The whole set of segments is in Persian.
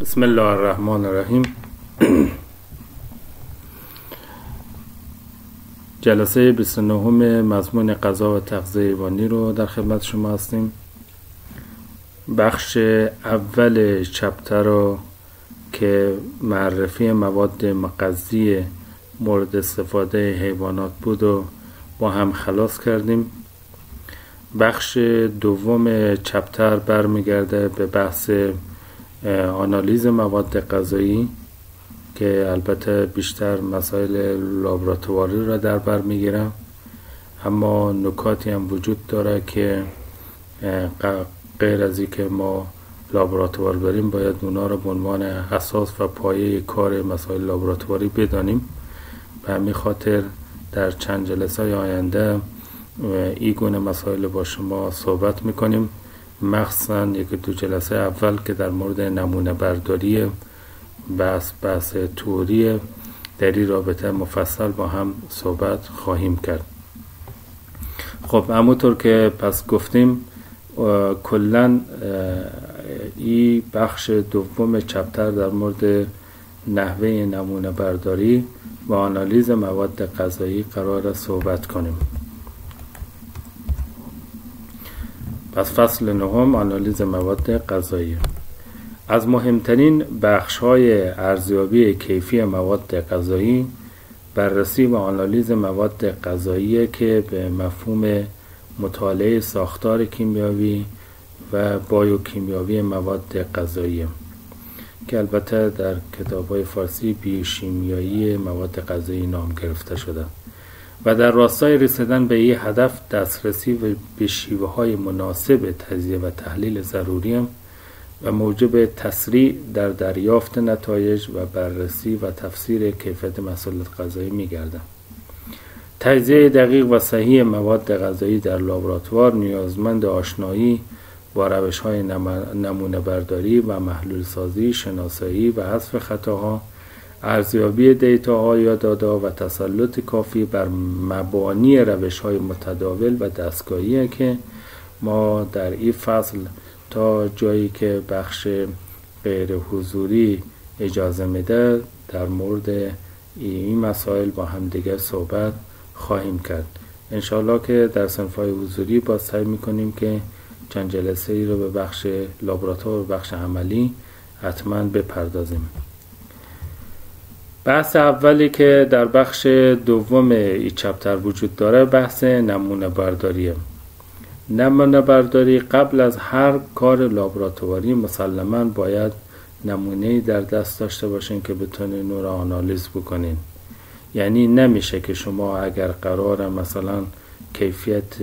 بسم الله الرحمن الرحیم. جلسه 29 مضمون قضا و تغذیه ایوانی رو در خدمت شما هستیم. بخش اول چپتر رو که معرفی مواد مقضی مورد استفاده حیوانات بود و با هم خلاص کردیم. بخش دوم چپتر برمیگرده به بحث آنالیز مواد غذایی که البته بیشتر مسائل لابراتواری را در بر می‌گیرم اما نکاتی هم وجود داره که غیر از که ما لابراتوار بریم باید اونا را به عنوان اساس و پایه کار مسائل لابراتواری بدانیم. به همین خاطر در چند جلسه آینده این گونه مسائل با شما صحبت می‌کنیم. مخصوصا یک دو جلسه اول که در مورد نمونه برداری بحث بحث توری در این رابطه مفصل با هم صحبت خواهیم کرد. خب همونطور که پس گفتیم کلا این بخش دوم چپتر در مورد نحوه نمونه برداری و آنالیز مواد غذایی قرار صحبت کنیم. پس فصل نهم آنالیز مواد غذایی. از مهمترین بخش های ارزیابی کیفی مواد غذایی بررسی و آنالیز مواد غذایی که به مفهوم مطالعه ساختار کیمیاوی و بایوکیمیاوی مواد غذایی. که البته در کتاب های فارسی بیوشیمیایی مواد غذایی نام گرفته شده. و در راستای رسیدن به این هدف دسترسی و به شیوه های مناسب تجزیه و تحلیل ضروری و موجب تسریع در دریافت نتایج و بررسی و تفسیر کیفیت مسئولت غذایی می. تجزیه دقیق و صحیح مواد غذایی در لابراتوار نیازمند آشنایی با روش های نمونه برداری و محلول سازی، شناسایی و حذف خطاها ارزیابی دیتا یا دادا و تسلط کافی بر مبانی روش های متداول و دستگاهی که ما در این فصل تا جایی که بخش غیر حضوری اجازه میده در مورد این مسائل با هم دیگه صحبت خواهیم کرد. انشاءالله که در های حضوری با سعی می‌کنیم که چند جلسه ای رو به بخش لابراتوار و بخش عملی حتما بپردازیم. بحث اولی که در بخش دوم این چپتر وجود داره بحث نمونه برداریه نمونه برداری قبل از هر کار لابراتواری مسلما باید نمونه در دست داشته باشین که بتونین نور آنالیز بکنین. یعنی نمیشه که شما اگر قرار مثلا کیفیت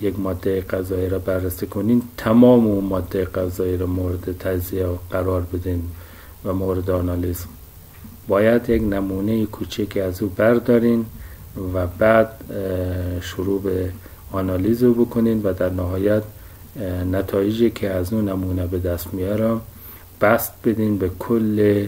یک ماده غذایی را بررسی کنین تمام اون ماده غذایی را مورد تجزیه قرار بدین و مورد آنالیز. باید یک نمونه کوچکی از او بردارین و بعد شروع به آنالیز رو بکنین و در نهایت نتایجی که از اون نمونه به دست میاره بست بدین به کل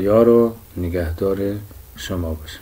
یار و نگهدار شما باشه